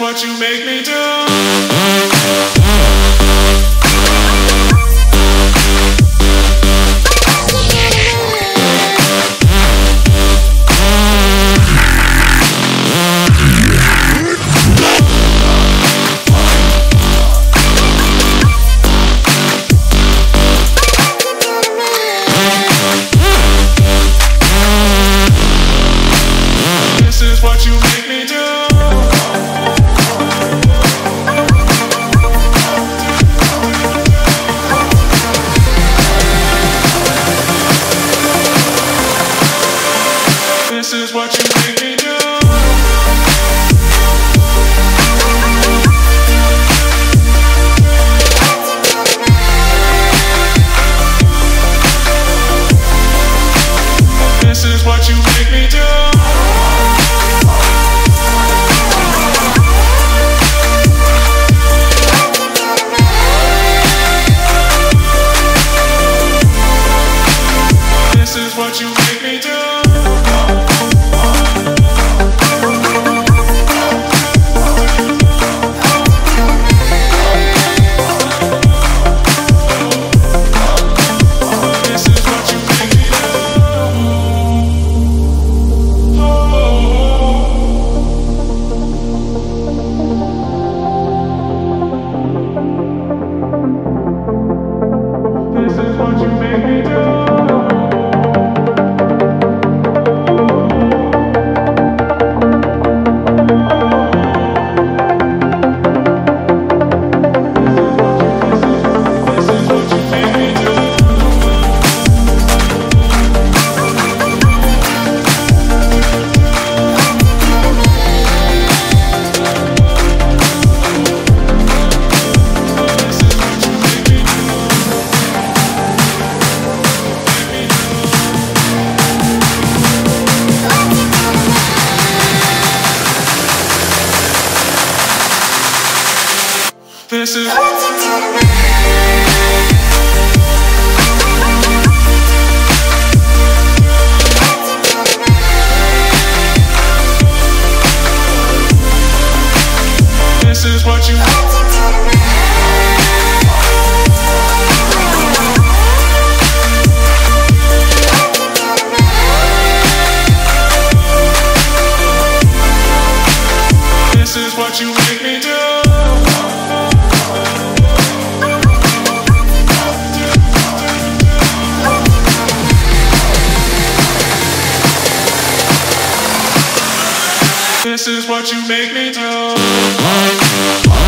what you make me do. dances. This is what you This is what you make me do.